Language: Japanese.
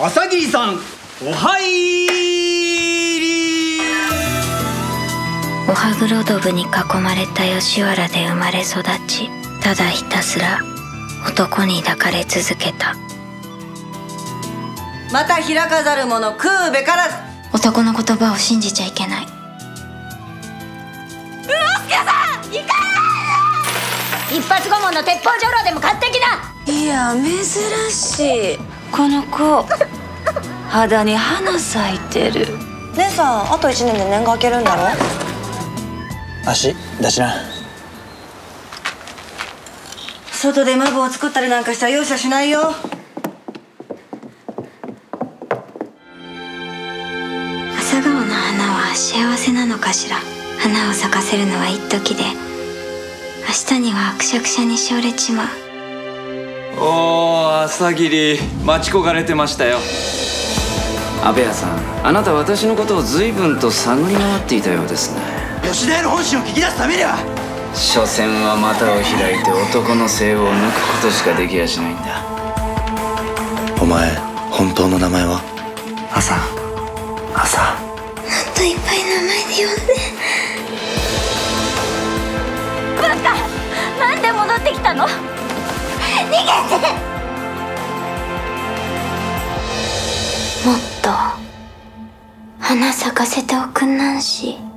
朝霧さんお入り。おはぐろどぶに囲まれた吉原で生まれ育ちただひたすら男に抱かれ続けた。また開かざる者食うべからず。男の言葉を信じちゃいけない。一発顧問の鉄砲女郎でも買ってきな。いや珍しいこの子肌に花咲いてる。姉さんあと1年で年が明けるんだろ？足出しな。外でマブを作ったりなんかしたら容赦しないよ。朝顔の花は幸せなのかしら？花を咲かせるのは一時で。明日にはくしゃくしゃにしおれちまう。おー朝霧待ち焦がれてましたよ。安部屋さんあなた私のことを随分と探り回っていたようですね。吉田屋の本心を聞き出すためには。所詮は股を開いて男の性を抜くことしかできやしないんだ。お前本当の名前は？朝。朝。もっといっぱい名前で呼んで。なんで戻ってきたの？もっと花咲かせておくんなんし。